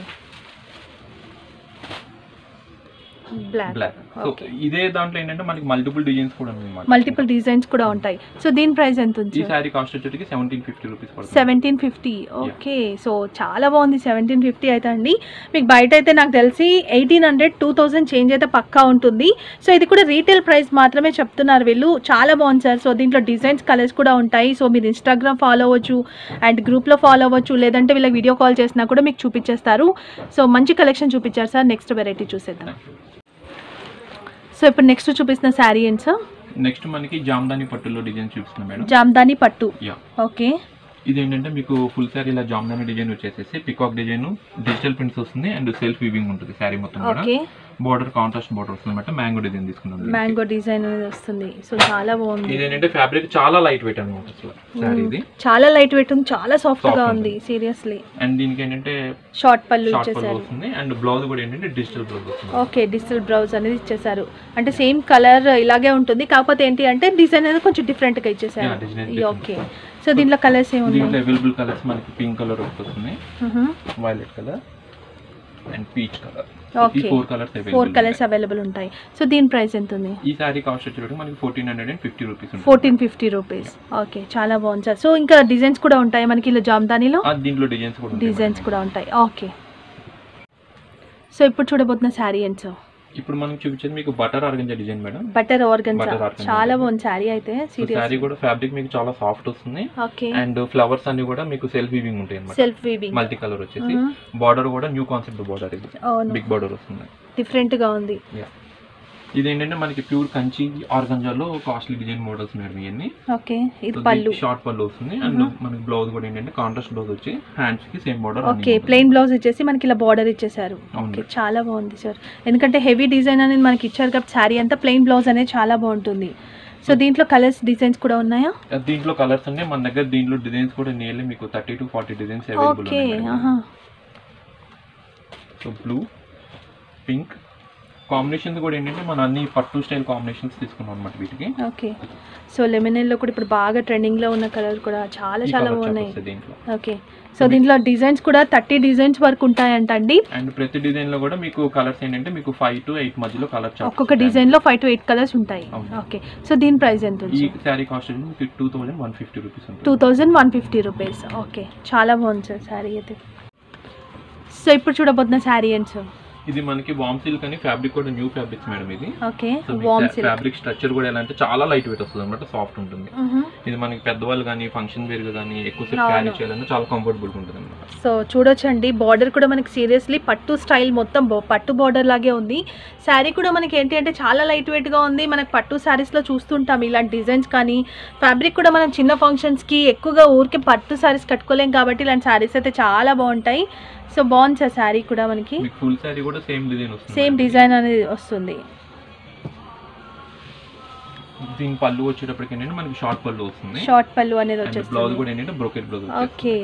Black so ఇదే దాంట్లో ఏంటంటే మనకి మల్టిపుల్ డిజైన్స్ కూడా మల్టిపుల్ డిజైన్స్ కూడా ఉంటాయి. సో దీని ప్రైస్ ఎంత ఈ ఉంది sari cost వచ్చేటికి seventeen fifty rupees seventeen fifty okay so చాలా బాగుంది. సెవెంటీన్ ఫిఫ్టీ అయితే అండి. మీకు బయట అయితే నాకు తెలిసి eighteen hundred two thousand change అయితే పక్కా ఉంటుంది. సో ఇది కూడా రీటైల్ ప్రైస్ మాత్రమే చెప్తున్నారు వీళ్ళు. చాలా బాగుంది సార్ సో దీంట్లో డిజైన్స్ కలర్స్ కూడా ఉంటాయి. సో మీరు ఇన్స్టాగ్రామ్ ఫాలో అవ్వచ్చు అండ్ గ్రూప్లో ఫాలో అవ్వచ్చు. లేదంటే వీళ్ళకి వీడియో కాల్ చేసినా కూడా మీకు చూపించేస్తారు. సో మంచి కలెక్షన్ చూపించారు సార్ నెక్స్ట్ వెరైటీ చూసేద్దాం. సో ఇప్పుడు నెక్స్ట్ చూపిస్తున్న శారీ ఏంటి సార్ నెక్స్ట్ మనకి జామ్దాని పట్టులో డిజైన్ చూపిస్తున్నాం మేడం. జామ్దాని పట్టు. యా ఓకే ఇది ఏంటంటే మీకు ఫుల్ శారీ ఇలా జామ్దాని డిజైన్ వచ్చేసేసి పికాక్ డిజైన్ డిజిటల్ ప్రింట్స్ వస్తుంది అండ్ సెల్ఫ్ వీవింగ్ ఉంటుంది శారీ మొత్తం కూడా. ఓకే బార్డర్ కాంట్రాస్ట్ బార్డర్ వస్తుంది అనమాట మ్యాంగో డిజైన్ తీసుకున్నాం. మ్యాంగో డిజైన్ అనేది వస్తుంది. సో చాలా బాగుంది. ఇది ఏంటంటే ఫ్యాబ్రిక్ చాలా లైట్ వెయిట్ అనమాట శారీ ఇది. చాలా లైట్ వెయిట్ ఉంది. చాలా సాఫ్ట్గా ఉంది. సీరియస్లీ అండ్ దీనికి ఏంటంటే షార్ట్ పళ్ళు పళ్ళు ఇచ్చేసారు. వస్తుంది. అండ్ బ్లౌజ్ కూడా ఏంటంటే డిజిటల్ బ్లౌజ్ వస్తుంది. ఓకే డిజిటల్ బ్లౌజ్ అనేది ఇచ్చేసారు. అంటే సేమ్ కలర్ ఇలాగే ఉంటుంది. కాకపోతే ఏంటి అంటే డిజైన్ అనేది కొంచెం డిఫరెంట్గా ఇచ్చేసారు. ఓకే సో దీంట్లో కలర్స్ దీంట్లో ఏమున్నాయి? అవైలబుల్ కలర్స్ మనకి పింక్ కలర్ ఒకటి వస్తుంది. Violet colour and peach colour four colours four colours available ఉంటాయి. సో దీని ప్రైస్ ఎంత ఉంది ఈ సారీ కాస్ట్ వచ్చేటప్పుడు మనకి fourteen hundred and fifty rupees fourteen fifty rupees okay చాలా బాగుంది సార్. సో ఇంకా డిజైన్స్ కూడా ఉంటాయి మనకి ఇలా జామ్దానీలో? దీంట్లో డిజైన్స్ కూడా ఉంటాయి డిజైన్స్. కూడా ఉంటాయి. ఓకే సో ఇప్పుడు చూడబోతున్న శారీ ఏంటి సార్? ఇప్పుడు మనం చూపించేది మీకు butter organza design madam. Butter organza. చాలా బాగుంది శారీ అయితే శారీ కూడా ఫ్యాబ్రిక్ మీకు చాలా సాఫ్ట్ వస్తుంది. అండ్ ఫ్లవర్స్ అన్ని కూడా మీకు సెల్ఫ్ వీవింగ్ ఉంటాయి అనమాట సెల్ఫ్ వీవింగ్. మల్టీ కలర్ వచ్చేసి. బార్డర్ కూడా న్యూ కాన్సెప్ట్ బార్డర్ ఇది. బిగ్ బార్డర్ వస్తుంది. డిఫరెంట్గా ఉంది ఇది ఏంటంటే మనకి ప్యూర్ కంచి ఆర్గంజాలో కాస్ట్లీ డిజైన్ మోడల్స్ మేడం ఇవన్నీ ఓకే ఇది పళ్ళు. షార్ట్ పళ్ళు వస్తుంది. అండ్ మనకి బ్లౌజ్ కూడా ఏంటంటే కాంట్రాస్ట్ బ్లౌజ్ వచ్చి హ్యాండ్స్కి same border okay plain blouse ఇచ్చేసి మనకి ఇలా బార్డర్ ఇచ్చేసారు. ఓకే చాలా బాగుంది సార్. ఎందుకంటే హెవీ డిజైన్ అనేది మనకి ఇచ్చారు కాబట్టి శారీ అంతా ప్లెయిన్ బ్లౌజ్ అనేది చాలా బాగుంటుంది. సో దీంట్లో కలర్స్ డిజైన్స్ కూడా ఉన్నాయా? దీంట్లో కలర్స్ అంటే మన దగ్గర దీంట్లో డిజైన్స్ కూడా నియర్లీ మీకు thirty to forty designs available okay ఉన్నాయి ఆహా. సో బ్లూ పింక్ కాంబినేషన్స్ కూడా ఏంటంటే మన అన్ని పట్టు స్టైల్ కాంబినేషన్స్ తీసుకున్నాం అనమాట వీటికి. ఓకే. సో లెమనెల్లో కూడా ఇప్పుడు బాగా ట్రెండింగ్లో ఉన్న కలర్ కూడా చాలా చాలా బాగున్నాయి దీంట్లో. ఓకే. సో దీంట్లో డిజైన్స్ కూడా థర్టీ డిజైన్స్ వరకు ఉంటాయంట అండి. అండ్ ప్రతి డిజైన్లో కూడా మీకు కలర్స్ ఏంటంటే మీకు ఫైవ్ టు ఎయిట్ మధ్యలో కలర్ ఒక్కొక్క డిజైన్లో ఫైవ్ టు ఎయిట్ కలర్స్ ఉంటాయి. ఓకే. సో దీని ప్రైస్ ఎంత ఈ శారీ కాస్ట్ మీకు two thousand one fifty rupees two thousand one fifty rupees okay. చాలా బాగుంది సార్ శారీ అయితే. సో ఇప్పుడు చూడబోతున్న శారీ ఏంటి సార్? ఇది మనకి వామ్ సిల్క్ అని ఫ్యాబ్రిక్ కూడా న్యూ ఫ్యాబ్రిక్స్ మేడం ఇది. Okay so warm silk fabric structure కూడా ఎలా అంటే చాలా లైట్ వెయిట్ వస్తుంది అనమాట సాఫ్ట్ ఉంటుంది. ఇది మనకి పెద్దవాళ్ళు కానీ ఫంక్షన్ వేర్ కానీ ఎక్కువసేపు అవును. క్యారీ చేయాలన్నా చాలా కంఫర్టబుల్ ఉంటుంది అనమాట సో చూడొచ్చండి. బార్డర్ కూడా మనకి సీరియస్లీ పట్టు స్టైల్ మొత్తం పట్టు బార్డర్ లాగే ఉంది. శారీ కూడా మనకి ఏంటి అంటే చాలా లైట్ వెయిట్గా ఉంది. మనకి పట్టు శారీస్లో చూస్తుంటాం ఇలాంటి డిజైన్స్ కానీ. ఫ్యాబ్రిక్ కూడా మనం చిన్న ఫంక్షన్స్కి ఎక్కువగా ఊరికే పట్టు శారీస్ కట్టుకోలేం కాబట్టి ఇలాంటి శారీస్ అయితే చాలా బాగుంటాయి. సో బాగుంది సార్ శారీ కూడా మనకి. ఫుల్ శారీ కూడా సేమ్ డిజైన్ వస్తుంది సేమ్. డిజైన్ అనేది వస్తుంది. దీని పళ్ళు వచ్చేటప్పటికి ఏంటంటే మనకి షార్ట్ పళ్ళు వస్తుంది. షార్ట్ పళ్ళు అనేది అండ్ బ్లౌజ్ వచ్చేస్తుంది కూడా ఏంటంటే బ్రోకెట్ బ్లౌజ్ ఓకే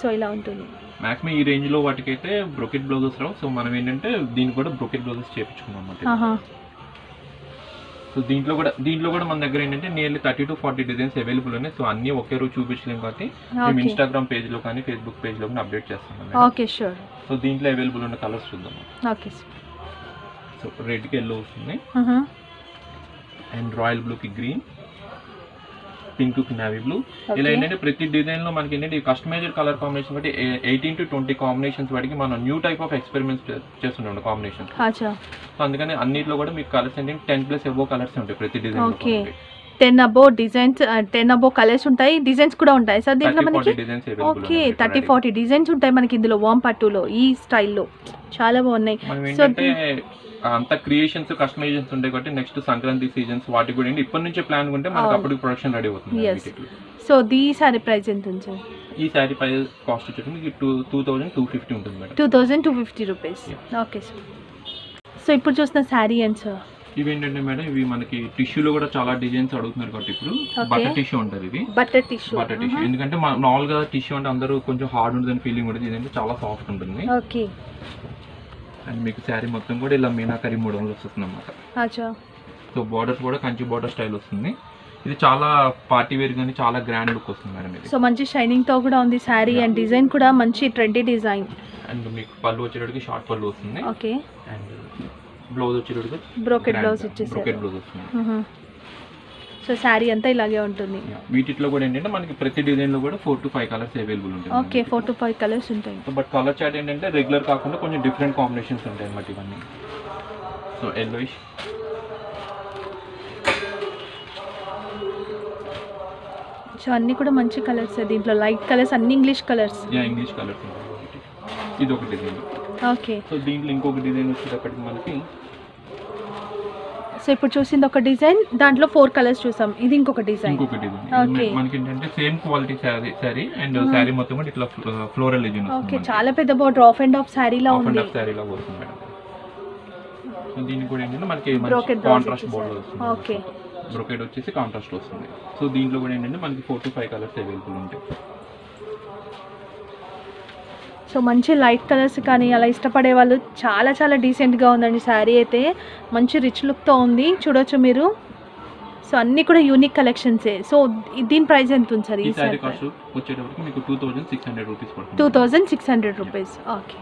సో ఇలా ఉంటుంది. మాక్సిమం ఈ రేంజ్లో వాటికైతే బ్రోకెట్ బ్లౌజెస్ రావు. సో మనం ఏంటంటే దీనికి కూడా బ్రోకెట్ బ్లౌజెస్ చేపించుకున్నాం అన్నమాట ఆహా. సో దీంట్లో కూడా దీంట్లో కూడా మన దగ్గర ఏంటంటే nearly thirty to forty designs available ఉన్నాయి. సో అన్ని ఒకే రోజు చూపించలేము కాబట్టి మేము ఇన్స్టాగ్రామ్ పేజ్లో కానీ ఫేస్బుక్ పేజ్లో కానీ అప్డేట్ చేస్తాం ఓకే షూర్ సో దీంట్లో అవైలబుల్ ఉన్న కలర్స్ చూద్దాం ఓకే సో రెడ్కి ఎల్లో వస్తుంది. అండ్ రాయల్ బ్లూ కి గ్రీన్ పింక్కి నావీ బ్లూ ఇలా ఏంటంటే ప్రతి డిజైన్లో మనకి ఏంటంటే కస్టమైజ్డ్ కలర్ కాంబినేషన్ బట్టి ఎయిటీన్ టు ట్వంటీ కాంబినేషన్స్ వాటికి మనం న్యూ టైప్ ఆఫ్ ఎక్స్పెరిమెంట్స్ చేస్తుంటాం కాంబినేషన్ సో అందుకని అన్నిట్లో కూడా మీకు కలర్స్ ఏంటంటే టెన్ ప్లస్ ఎబో కలర్స్ ఉంటాయి ప్రతి design ten above designs ten above colours ఉంటాయి డిజైన్స్ కూడా ఉంటాయి సార్ దీంట్లో మనకి? ఓకే థర్టీ ఫార్టీ డిజైన్స్ ఉంటాయి మనకి ఇందులో వామ్ పట్టులో ఈ స్టైల్లో చాలా బాగున్నాయి. సో అంత క్రియేషన్స్ కస్టమైజేషన్స్ ఉంటాయి కాబట్టి నెక్స్ట్ సంక్రాంతి సీజన్స్ వాటికి కూడా ఏంటి ఇప్పటి నుంచే ప్లాన్ ఉంటే మనకి. అప్పుడు ప్రొడక్షన్ రెడీ అవుతుంది. సో దీ సారీ ప్రైస్ ఎంత ఉంది సార్ ఈ శారీ ప్రైస్ కాస్ట్ వచ్చేసి మీకు two two thousand two fifty ఉంటుంది madam two thousand two fifty rupees okay sir so ఇప్పుడు చూసిన శారీ ఏంటి సార్ ఇవి ఏంటంటే మేడం ఇవి మనకి టిష్యూలో కూడా చాలా డిజైన్స్ అడుగుతున్నారు కాబట్టి ఇప్పుడు. బటర్ టిష్యూ ఉంటుంది ఇది బటర్ టిష్యూ బటర్ టిష్యూ ఎందుకంటే మా- మామూలుగా టిష్యూ అంటే అందరూ కొంచెం హార్డ్ ఉంటుంది ఫీలింగ్ ఉంటుంది ఇదంటే చాలా సాఫ్ట్ ఉంటుంది. ఓకే అండ్ మీకు శారీ మొత్తం కూడా ఇలా మీనాకరి మోడల్ వస్తుంది అనమాట సో బార్డర్స్ కూడా కంచి బార్డర్ స్టైల్ వస్తుంది. ఇది చాలా పార్టీ వేర్ కానీ చాలా గ్రాండ్ లుక్ వస్తుంది మేడం ఇది. సో మంచి షైనింగ్తో కూడా ఉంది శారీ అండ్ డిజైన్ కూడా మంచి ట్రెండీ డిజైన్ అండ్ మీకు పళ్ళు వచ్చేటప్పటికి షార్ట్ పళ్ళు వస్తుంది. ఓకే అండ్ బ్లౌజ్ వచ్చేటప్పటికి బ్రోకెట్ బ్లౌజ్ ఇచ్చేసారు. బ్రోకెట్ బ్లౌజ్ వస్తుంది. సో శారీ అంతా ఇలాగే ఉంటుంది. వీటిలో కూడా ఏంటంటే మనకి ప్రతి డిజైన్లో కూడా four to five colours available ఉంటాయి okay four to five colours ఉంటాయి. బట్ కలర్ చార్ట్ ఏంటంటే రెగ్యులర్ కాకుండా కొంచెం డిఫరెంట్ కాంబినేషన్స్ ఉంటాయి అన్నమాట ఇవన్నీ. సో ఎల్లోయిష్ సో అన్ని కూడా మంచి కలర్స్ దీంట్లో. లైట్ కలర్స్ అన్ని English colours yeah English colours. ఇది ఒక డిజైన్ ఓకే సో దీంట్లో ఇంకొక డిజైన్ వచ్చేటప్పటికి మనకి సో ఇప్పుడు చూసింది ఒక డిజైన్ దాంట్లో ఫోర్ కలర్స్ చూసాం. ఇది ఇంకొక డిజైన్. ఇంకొక డిజైన్. Okay. మనకి ఏంటంటే same quality sari sari and sari మొత్తం కూడా ఇట్లా ఫ్లోరల్ డిజైన్ ఓకే వస్తుంది చాలా పెద్ద border half and half half and ఉంది. వస్తుంది మేడం. సో దీనికి కూడా ఏంటంటే మనకి కాంట్రాస్ట్ వచ్చేసారు. బోర్డర్ వస్తుంది ఓకే బ్రొకేడ్ వచ్చేసి కాంట్రాస్ట్ వస్తుంది. సో దీంట్లో కూడా ఏంటంటే మనకి four to five colours available ఉంటాయి. సో మంచి లైట్ కలర్స్ కానీ అలా ఇష్టపడే వాళ్ళు చాలా చాలా డీసెంట్గా ఉందండి శారీ అయితే. మంచి రిచ్ లుక్తో ఉంది. చూడొచ్చు మీరు. సో అన్నీ కూడా యూనిక్ కలెక్షన్సే సో దీని ప్రైస్ ఎంత ఉంది సార్ ఈ sari two thousand six hundred rupees okay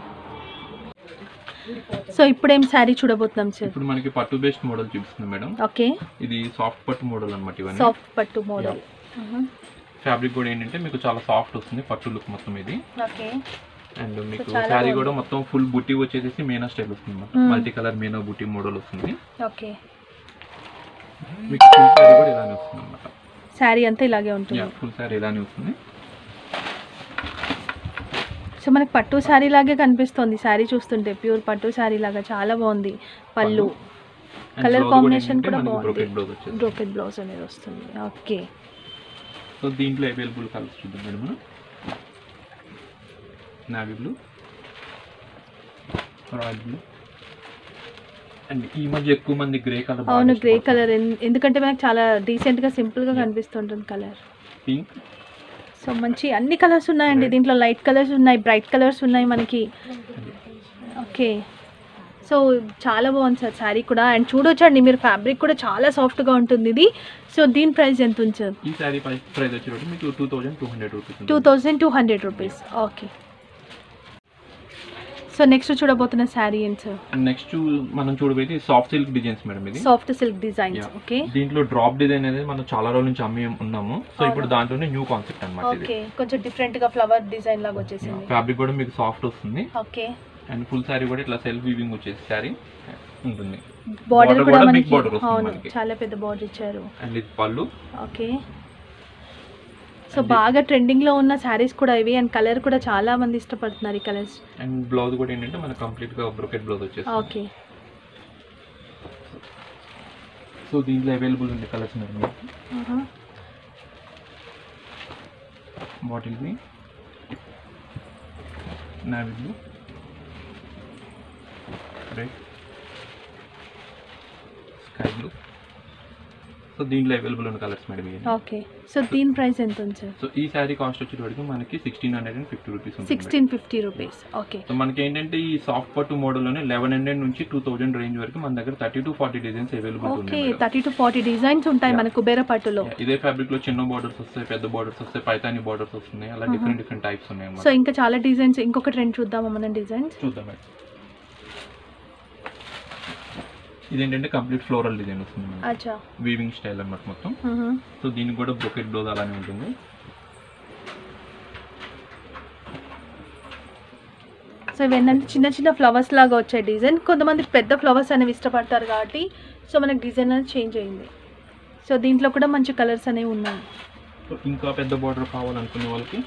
so ఇప్పుడు ఏం శారీ చూడబోతున్నాం సార్? ఇప్పుడు మనకి పట్టు బేస్డ్ మోడల్ చూపిస్తుంది మేడం. ఓకే. ఇది సాఫ్ట్ పట్టు మోడల్ అనమాట ఇవన్నీ. సాఫ్ట్ పట్టు మోడల్ ఫ్యాబ్రిక్ కూడా ఏంటంటే మీకు చాలా సాఫ్ట్ వస్తుంది పట్టు లుక్ మొత్తం ఇది. ఓకే అండ్ మీకు శారీ. కూడా మొత్తం ఫుల్ బుట్టి వచ్చేసి మీనా స్టైల్ వస్తుంది. మల్టీ కలర్ మీనా బుట్టి మోడల్ వస్తుంది. ఓకే మీకు ఫుల్ శారీ కూడా ఇలానే వస్తుంది అనమాట శారీ అంతా ఇలాగే ఉంటుంది. ఫుల్ శారీ ఇలానే వస్తుంది. సో మనకి పట్టు శారీ లాగే కనిపిస్తుంది. శారీ చూస్తుంటే ప్యూర్ పట్టు శారీ లాగా చాలా బాగుంది. పళ్ళు. combination ఏంటంటే కూడా బాగుంది. బ్రోకెట్ బ్లౌజ్ అనేది వస్తుంది. ఓకే సో దీంట్లో అవైలబుల్ కలర్స్ చూద్దాం madam navy blue royal blue and ఈ మధ్య ఎక్కువ మంది గ్రే కలర్ అవును గ్రే కలర్ ఎందుకంటే మనకి చాలా డీసెంట్గా సింపుల్గా కనిపిస్తుంటుంది కలర్ పింక్ సో మంచి అన్ని కలర్స్ ఉన్నాయండి. దీంట్లో లైట్ కలర్స్ ఉన్నాయి బ్రైట్ కలర్స్ ఉన్నాయి మనకి. ఓకే. సో చాలా బాగుంది సార్ శారీ కూడా. అండ్ చూడొచ్చండి మీరు ఫ్యాబ్రిక్ కూడా చాలా సాఫ్ట్గా ఉంటుంది ఇది. సో దీని ప్రైస్ ఎంత ఉంది సార్? ఈ శారీ ప్రైస్ వచ్చేటప్పుడు మీకు two thousand two hundred rupees two thousand two hundred rupees okay so next చూడబోతున్న sari ఏంటి సార్ నెక్స్ట్ మనం చూడబోయేది సాఫ్ట్ సిల్క్ డిజైన్స్ మేడం ఇది. Soft silk designs Yeah. Okay దీంట్లో డ్రాప్ డిజైన్ అనేది మనం చాలా రోజుల నుంచి అమ్మి ఉన్నాము. సో ఇప్పుడు. దాంట్లోనే న్యూ కాన్సెప్ట్ అనమాట ఇది. ఓకే కొంచెం డిఫరెంట్గా ఫ్లవర్ డిజైన్ లాగా వచ్చేసింది. ఫ్యాబ్రిక్ కూడా మీకు సాఫ్ట్ వస్తుంది. ఓకే అండ్ ఫుల్ శారీ కూడా ఇట్లా సెల్ఫ్ వీవింగ్ వచ్చేసి శారీ ఉంటుంది. బార్డర్ కూడా మనకి అవును. చాలా పెద్ద బార్డర్ ఇచ్చారు. అండ్ ఇది పళ్ళు. ఓకే సో బాగా ట్రెండింగ్లో ఉన్న శారీస్ కూడా ఇవి అండ్ కలర్ కూడా చాలా మంది ఇష్టపడుతున్నారు ఈ కలర్స్ అండ్ బ్లౌజ్ కూడా ఏంటంటే మనకి కంప్లీట్గా బ్రొకెట్ బ్లౌజ్ వచ్చేసి ఓకే సో దీంట్లో అవైలబుల్ ఉంది colours madam bottle green navy blue red sky blue so దీంట్లో అవైలబుల్ ఉన్న కలర్స్ మేడం ఓకే. సో దీని ప్రైస్ ఎంత ఉంది సార్? సో ఈ శారీ కాస్ట్ వచ్చేటప్పటికి మనకి sixteen hundred and fifty rupees sixteen fifty rupees okay. So మనకి ఏంటంటే ఈ సాఫ్ట్ పట్టు మోడల్లోనే లెవెన్ హండ్రెడ్ నుంచి టూ థౌజండ్ రేంజ్ వరకు మన దగ్గర thirty to forty designs available okay. Thirty to forty designs ఉంటాయి. మన కుబేర పట్టులో. ఇదే ఫ్యాబ్రిక్లో చిన్న బార్డర్స్ వస్తాయి పెద్ద బార్డర్స్ వస్తాయి పైతాని బార్డర్స్ వస్తున్నాయి అలా. డిఫరెంట్ డిఫరెంట్ టైప్స్ ఉన్నాయి సో ఇంకా చాలా డిజైన్స్ ఇంకొక ట్రెండ్ చూద్దామా మనం డిజైన్స్ చూద్దాం మేడం ఇదేంటంటే కంప్లీట్ ఫ్లోరల్ డిజైన్ వస్తుంది వీవింగ్ స్టైల్ అన్నమాట మొత్తం. సో దీనికి కూడా బ్రొకెట్ బ్లౌజ్ అలానే ఉంటుంది. సో ఇవేంటంటే చిన్న చిన్న ఫ్లవర్స్ లాగా వచ్చాయి డిజైన్. కొంతమంది పెద్ద ఫ్లవర్స్ అనేవి ఇష్టపడతారు కాబట్టి సో మనకి డిజైన్ అనేది చేంజ్ అయింది. సో దీంట్లో కూడా మంచి కలర్స్ అనేవి ఉన్నాయి. ఇంకా పెద్ద బార్డర్ కావాలనుకునే వాళ్ళకి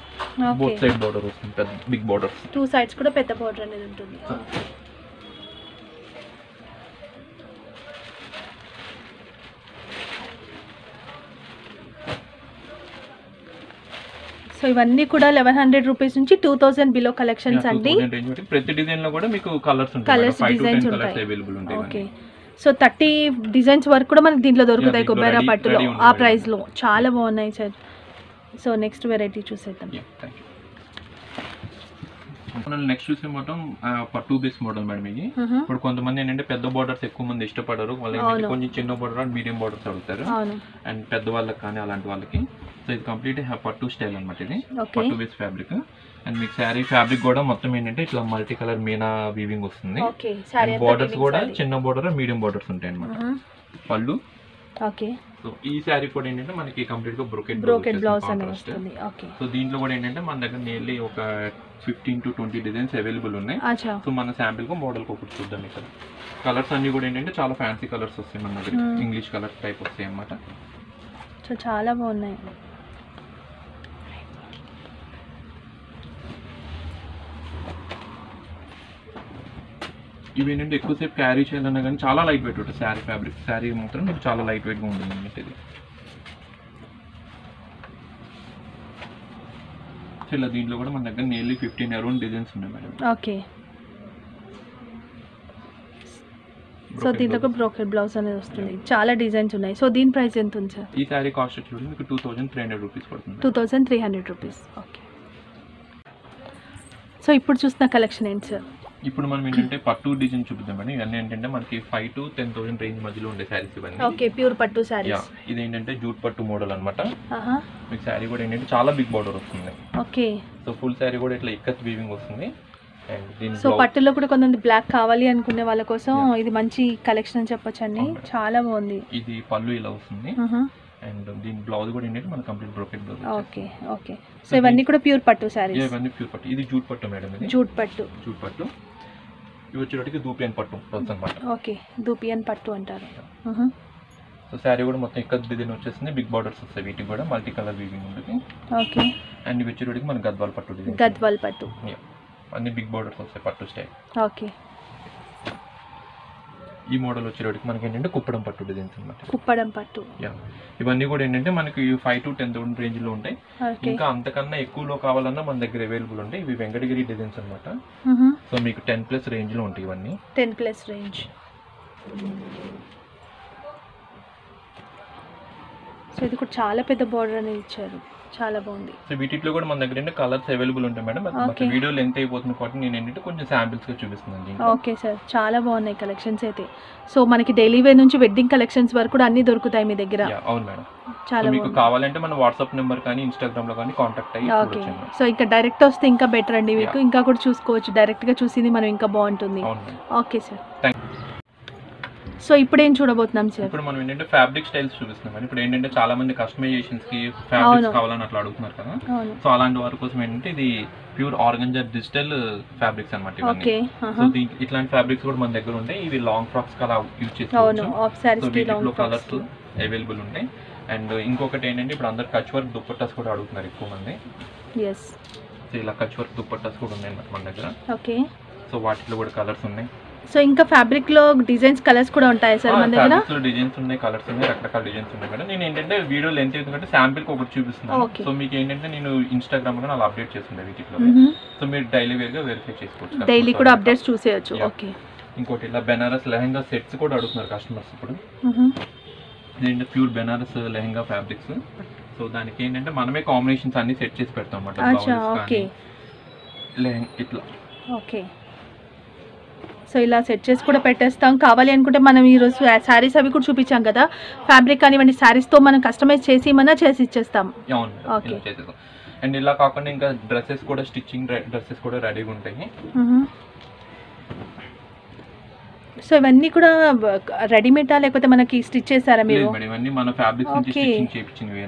బోత్ సైడ్ బార్డర్ వస్తుంది పెద్ద బిగ్ బార్డర్స్ టూ సైడ్స్ కూడా పెద్ద బార్డర్ అనేది ఉంటుంది. సో ఇవన్నీ కూడా లెవెన్ హండ్రెడ్ రూపీస్ నుంచి టూ థౌసండ్ బిలో కలెక్షన్స్ అండి. ప్రతి డిజైన్లో కూడా మీకు కలర్స్ కలర్స్ ఉంటాయి. ఓకే. సో థర్టీ డిజైన్స్ వరకు కూడా మనకి దీంట్లో దొరుకుతాయి కొబ్బరి పట్టులో ఆ. ప్రైస్లో చాలా బాగున్నాయి సార్ సో నెక్స్ట్ వెరైటీ చూసేద్దాం. మనం నెక్స్ట్ చూసే మొత్తం పట్టు బేస్ మోడల్ మేడం ఇది. ఇప్పుడు కొంతమంది ఏంటంటే పెద్ద బార్డర్స్ ఎక్కువ మంది ఇష్టపడరు. వాళ్ళు. కొంచెం చిన్న బార్డర్ అండ్ మీడియం బార్డర్స్ అడుగుతారు. అండ్ పెద్ద వాళ్ళకి కానీ అలాంటి వాళ్ళకి సో ఇది కంప్లీట్ పట్టు స్టైల్ అన్నమాట ఇది. పట్టు బేస్ ఫ్యాబ్రిక్ అండ్ మీకు శారీ ఫ్యాబ్రిక్ కూడా మొత్తం ఏంటంటే ఇట్లా మల్టీ కలర్ మీనా వీవింగ్ వస్తుంది. బార్డర్స్ కూడా చిన్న బార్డర్ మీడియం బార్డర్స్ ఉంటాయి అన్నమాట పళ్ళు. ఓకే సో ఈ శారీ కూడా ఏంటంటే మనకి కంప్లీట్గా బ్రోకెట్ బ్రోకెట్ బ్లౌజ్ వస్తుంది. ఓకే సో దీంట్లో కూడా ఏంటంటే మన దగ్గర నియర్లీ ఒక fifteen to twenty designs available ఉన్నాయి. సో మన శాంపిల్కు మోడల్ ఒకటి చూద్దాం ఇక్కడ. కలర్స్ అన్ని కూడా ఏంటంటే చాలా ఫ్యాన్సీ కలర్స్ వస్తాయి మన దగ్గర. ఇంగ్లీష్ కలర్స్ టైప్ వస్తాయి అన్నమాట సో చాలా బాగున్నాయి. ఇవి ఏంటంటే ఎక్కువసేపు క్యారీ చేయాలన్నా కానీ చాలా లైట్ వెయిట్ ఉంటుంది శారీ ఫ్యాబ్రిక్ శారీ మాత్రం మీకు చాలా లైట్ వెయిట్గా ఉంటుంది అన్నమాట ఇది. ఇలా దీంట్లో కూడా మన దగ్గర నియర్లీ ఫిఫ్టీన్ అరౌండ్ డిజైన్స్ ఉన్నాయి మేడం ఓకే సో దీంట్లో బ్రోకెట్ బ్లౌజ్ అనేది వస్తుంది. చాలా డిజైన్స్ ఉన్నాయి. సో దీని ప్రైస్ ఎంత ఉంది సార్ ఈ శారీ కాస్ట్ వచ్చి మీకు two thousand three hundred rupees పడుతుంది two thousand three hundred rupees okay so ఇప్పుడు చూసిన కలెక్షన్ ఏంటి సార్ ఇప్పుడు మనం ఏంటంటే పట్టు డిజైన్ చూపిద్దాం మేడం ఇవన్నీ ఏంటంటే మనకి five to ten thousand range మధ్యలో ఉండే శారీస్ ఇవన్నీ. ఓకే ప్యూర్ పట్టు యా శారీస్ ఇది ఏంటంటే జూట్ పట్టు మోడల్ అన్నమాట. ఆహా. మీకు శారీ కూడా ఏంటంటే చాలా బిగ్ బార్డర్ వస్తుంది. ఓకే సో ఫుల్ శారీ కూడా ఇట్లా ఇక్కత్ వీవింగ్ వస్తుంది. సో పట్టులో కూడా కొంతమంది బ్లాక్ కావాలి అనుకునే వాళ్ళ కోసం. ఇది మంచి కలెక్షన్ అని చెప్పొచ్చండి. చాలా బాగుంది. ఇది పళ్ళు ఇలా వస్తుంది. అండ్ దీని బ్లౌజ్ కూడా ఏంటంటే మన complete brocade blouse okay okay so ఇవన్నీ కూడా ప్యూర్ పట్టు శారీస్ ఇవన్నీ ప్యూర్ పట్టు. ఇది జూట్ పట్టు మేడం ఇది. జూట్ పట్టు. జూట్ పట్టు. ఇవి వచ్చేటికి దూపియన్ పట్టు అనమాట ఓకే దూపియన్ పట్టు అంటారు. సో శారీ కూడా మొత్తం ఇక్కడ డిజైన్ వచ్చేస్తుంది బిగ్ బార్డర్స్ వస్తాయి వీటికి కూడా మల్టీ కలర్ వీవింగ్ ఉంటుంది. ఓకే. అండ్ ఇవి వచ్చేటికి మన గద్వాల్ పట్టు డిజైన్ గద్వాల్ పట్టు. అన్ని బిగ్ బార్డర్స్ వస్తాయి పట్టు స్టైల్. ఓకే. ఈ మోడల్ వచ్చేటికి మనకి ఏంటంటే కుప్పడం పట్టు డిజైన్స్ అనమాట. కుప్పడం పట్టు. ఇవన్నీ కూడా ఏంటంటే మనకి ఫైవ్ టు టెన్ థౌసండ్ రేంజ్లో ఉంటాయి. ఇంకా అంతకన్నా ఎక్కువలో కావాలన్నా మన దగ్గర అవైలబుల్ ఉంటాయి. ఇవి వెంకటగిరి డిజైన్స్ అనమాట. సో మీకు టెన్ ప్లస్ రేంజ్లో ఉంటాయి ఇవన్నీ. టెన్ ప్లస్ రేంజ్ సో ఇది కూడా చాలా పెద్ద బార్డర్ అనేది ఇచ్చారు. చాలా బాగుంది. సో వీటిలో కూడా మన దగ్గర కలర్స్ అవైలబుల్ ఉంటాయి మేడం. వీడియో లెంత్ అయిపోతుంది కాబట్టి నేను ఏంటంటే కొంచెం శాంపిల్స్గా చూపిస్తున్నాను. ఓకే సార్ చాలా బాగున్నాయి కలెక్షన్స్ అయితే. సో మనకి డైలీ వేర్ నుంచి వెడ్డింగ్ కలెక్షన్స్ వరకు కూడా అన్ని దొరుకుతాయి మీ దగ్గర. అవును మేడం. చాలా మీకు కావాలంటే మన వాట్సాప్ నెంబర్ కానీ ఇన్స్టాగ్రామ్లో కానీ కాంటాక్ట్ అయ్యి ఓకే. సో ఇంకా డైరెక్ట్ వస్తే ఇంకా బెటర్ అండి మీకు. ఇంకా కూడా చూసుకోవచ్చు. డైరెక్ట్గా చూసింది మనం ఇంకా బాగుంటుంది. Okay sir. థ్యాంక్ సో ఇప్పుడు ఏం చూడబోతున్నాం సార్? ఇప్పుడు మనం ఏంటంటే ఫ్యాబ్రిక్ స్టైల్స్ చూపిస్తున్నాం ఇప్పుడు ఏంటంటే చాలా మంది కస్టమైజేషన్స్కి. ఫ్యాబ్రిక్స్ కావాలని అట్లా అడుగుతున్నారు కదా. సో అలాంటి వారి కోసం ఏంటంటే ఇది ప్యూర్ ఆర్గంజర్ డిజిటల్ ఫ్యాబ్రిక్స్ అనమాట ఇవన్నీ. ఓకే సో ఇట్లాంటి ఫ్యాబ్రిక్స్ కూడా మన దగ్గర ఉంటాయి. ఇవి లాంగ్ ఫ్రాక్స్ అలా యూజ్ చేసుకోవచ్చు కలర్స్ అవైలబుల్ ఉంటాయి. అండ్ ఇంకొకటి ఏంటంటే ఇప్పుడు అందరు కచ్ వర్క్ దుప్పట్టాస్ కూడా అడుగుతున్నారు ఎక్కువ మంది. ఇలా కచ్ వర్క్ దుప్పట్టాస్ కూడా ఉన్నాయి అన్నమాట మన దగ్గర. ఓకే. సో వాటిలో కూడా కలర్స్ ఉన్నాయి. సో ఇంకా ఫ్యాబ్రిక్లో డిజైన్స్ కలర్స్ కూడా ఉంటాయి సార్ మన దగ్గర? డిజైన్స్ ఉన్నాయి కలర్స్ ఉన్నాయి రకరకాల డిజైన్స్ ఉన్నాయి మేడం. నేను ఏంటంటే వీడియో లెంత్ ఎందుకంటే శాంపిల్ ఒకటి చూపిస్తున్నాను. సో మీకు ఏంటంటే నేను ఇన్స్టాగ్రామ్లో అలా అప్డేట్ చేస్తుండే వీటిలో. సో మీరు డైలీ వేర్గా వెరిఫై చేసుకోవచ్చు డైలీ కూడా. అప్డేట్స్ చూసేయచ్చు. ఓకే. ఇంకోటి ఇలా బెనారస్ లెహంగా సెట్స్ కూడా అడుగుతున్నారు కస్టమర్స్ ఇప్పుడు. ఇదేంటి pure Banaras lehenga fabrics. So దానికి ఏంటంటే మనమే కాంబినేషన్స్ అన్ని సెట్ చేసి పెడతాం అన్నమాట ఇట్లా. ఓకే. సో ఇలా సెట్ చేసి కూడా పెట్టేస్తాం. కావాలి అనుకుంటే మనం ఈరోజు శారీస్ అవి కూడా చూపించాం కదా. ఫ్యాబ్రిక్ కానివ్వండి శారీస్తో మనం కస్టమైజ్ చేసి ఇమన్నా చేసి ఇచ్చేస్తాం. అండ్ ఇలా కాకుండా ఇంకా డ్రెస్సెస్ కూడా స్టిచ్చింగ్ డ్రెస్సెస్ కూడా రెడీగా ఉంటాయి. సో ఇవన్నీ కూడా రెడీమేడా లేకపోతే మనకి స్టిచ్ చేస్తారా మీరు? ఇవన్నీ మన ఫ్యాబ్రిక్స్ నుంచి. స్టిచ్చింగ్ చేయించినవి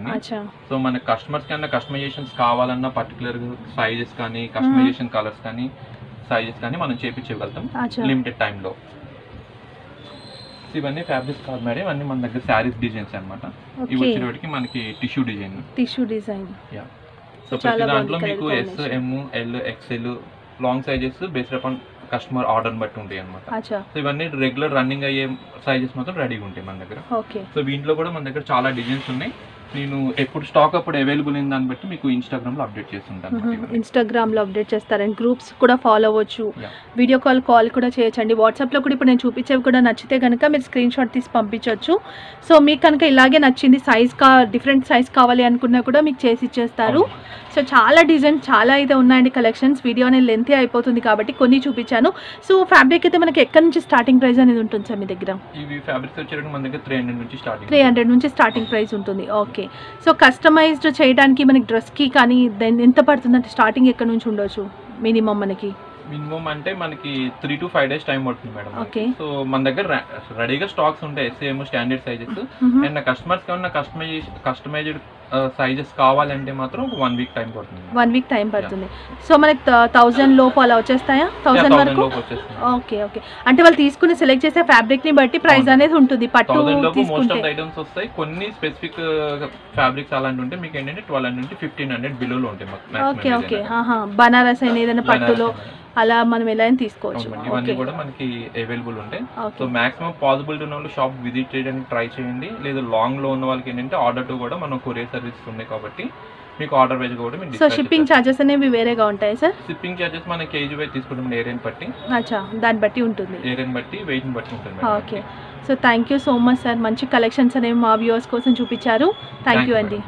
సో మన కస్టమర్స్ కన్నా కస్టమైజేషన్స్ కావాలన్నా పర్టికులర్ సైజెస్ కానీ కస్టమైజేషన్ కలర్స్ కానీ సైజెస్ కానీ మనం చేపించగలుగుతాం లిమిటెడ్ టైంలో ఇవన్నీ ఫ్యాబ్రిక్స్ కాదు మేడం ఇవన్నీ మన దగ్గర శారీస్ డిజైన్స్ అన్నమాట. ఇవి వచ్చేటికి మనకి tissue design tissue design so చాలా ప్రతి దాంట్లో మీకు S. M L XL long sizes based upon customer order బట్టి ఉంటాయి అనమాట సో ఇవన్నీ రెగ్యులర్ రన్నింగ్ అయ్యే సైజెస్ మాత్రం రెడీగా ఉంటాయి మన దగ్గర. ఓకే సో వీటిలో కూడా మన దగ్గర చాలా డిజైన్స్ ఉన్నాయి. నేను ఎప్పుడు స్టాక్ అప్పుడు అవైలబుల్ అయిన దాన్ని బట్టి మీకు ఇన్స్టాగ్రామ్లో అప్డేట్ చేస్తుంటాను. ఇన్స్టాగ్రామ్లో అప్డేట్ చేస్తారండి గ్రూప్స్ కూడా ఫాలో అవ్వచ్చు. వీడియో కాల్ కాల్ కూడా చేయొచ్చండి. వాట్సాప్లో కూడా ఇప్పుడు నేను చూపించేవి కూడా నచ్చితే కనుక మీరు స్క్రీన్ షాట్ తీసి పంపించవచ్చు సో మీకు కనుక ఇలాగే నచ్చింది సైజ్ కా డిఫరెంట్ సైజ్ కావాలి అనుకున్నా కూడా మీకు చేసి ఇచ్చేస్తారు. సో చాలా డిజైన్ చాలా అయితే ఉన్నాయండి కలెక్షన్స్ వీడియో అనేది లెంత్ అయిపోతుంది కాబట్టి కొన్ని చూపించాను. సో ఫ్యాబ్రిక్ అయితే మనకి ఎక్కడి నుంచి స్టార్టింగ్ ప్రైస్ అనేది ఉంటుంది సార్ మీ దగ్గర? త్రీ హండ్రెడ్ నుంచి స్టార్టింగ్ ప్రైస్ ఉంటుంది. ఓకే సో కస్టమైజ్డ్ చేయడానికి మనకి డ్రెస్కి కానీ దెన్ ఎంత పడుతుంది? అంటే స్టార్టింగ్ ఎక్కడ నుంచి ఉండొచ్చు? మినిమం మనకి? మినిమం అంటే మనకి three to five days time పడుతుంది మేడం. సో మన దగ్గర రెడీగా స్టాక్స్ ఉంటాయి same standard sizes and customers ఏమన్నా కస్టమైజ్ కస్టమైజ్డ్ సైజెస్ కావాలంటే మాత్రం ఒక వన్ వీక్ టైం పడుతుంది. వన్ వీక్ టైం పడుతుంది. సో మనకి థౌజండ్ లోపు అలా వచ్చేస్తాయా? థౌజండ్ థౌసండ్ వరకు? ఓకే ఓకే అంటే వాళ్ళు తీసుకుని సెలెక్ట్ చేసే ఫ్యాబ్రిక్ని బట్టి ప్రైస్. అనేది ఉంటుంది. పట్టు మోస్ట్ ఆఫ్ ఐటమ్స్ వస్తాయి. కొన్ని స్పెసిఫిక్ ఫ్యాబ్రిక్స్ అలాంటి ఉంటే మీకు ఏంటంటే ట్వెల్వ్ హండ్రెడ్ నుంచి ఫిఫ్టీన్ హండ్రెడ్ బిలోలో ఉంటాయి ఓకే ఓకే బనారస్ అయినా ఏదైనా పట్టులో. అలా మనం ఎలా అయినా తీసుకోవచ్చు. ఇవన్నీ కూడా మనకి అవైలబుల్ ఉంటాయి. సో మాక్సిమం పాసిబిలిటీ ఉన్న వాళ్ళు షాప్ విజిట్ చేయడానికి ట్రై చేయండి. లేదా లాంగ్లో ఉన్న వాళ్ళకి ఏంటంటే ఆర్డర్ టు కూడా మనం కొరియర్ సర్వీస్ ఉన్నాయి కాబట్టి మీకు ఆర్డర్ వైజ్ కూడా మేము సో షిప్పింగ్ ఛార్జెస్ అనేవి వేరేగా ఉంటాయి సార్ షిప్పింగ్ చార్జెస్ మన కేజీ వైజ్ తీసుకుంటాం ఏరియాని బట్టి. అచ్చా దాన్ని బట్టి ఉంటుంది. ఏరియాని బట్టి వెయిట్ని బట్టి ఉంటుంది okay so thank you so much sir మంచి కలెక్షన్స్ అనేవి మా వ్యూవర్స్ కోసం చూపించారు. థ్యాంక్ యూ అండి.